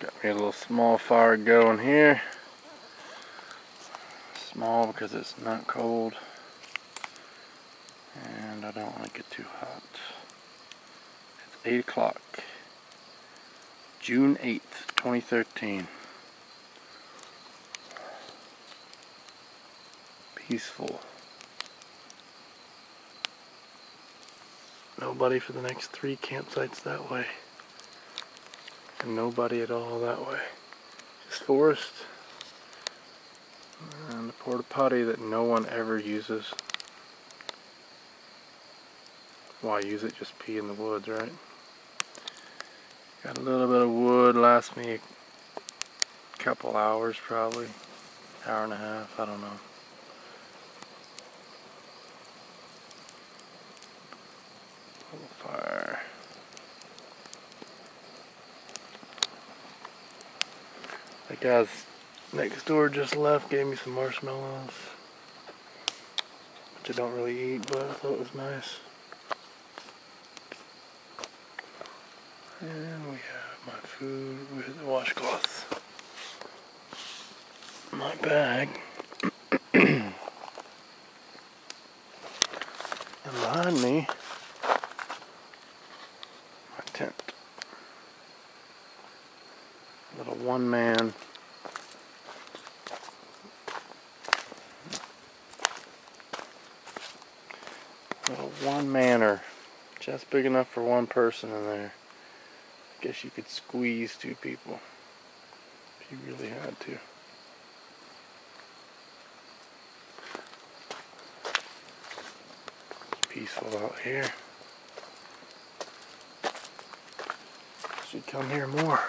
Got me a little small fire going here. Small because it's not cold. And I don't want to get too hot. It's 8 o'clock. June 8th, 2013. Peaceful. Nobody for the next three campsites that way. And nobody at all that way. Just forest. And a porta potty that no one ever uses. Why use it? Just pee in the woods, right? Got a little bit of wood, lasts me a couple hours probably. Hour and a half, I don't know. Little fire. The guys next door just left, gave me some marshmallows. Which I don't really eat, but I thought it was nice. And we have my food with the washcloth. My bag. and behind me, my tent. Little one man. Little one manor. Just big enough for one person in there. I guess you could squeeze two people if you really had to. Peaceful out here. Should come here more.